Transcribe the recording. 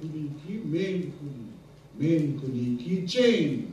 chain kuri ki main kuri main kuri ki chain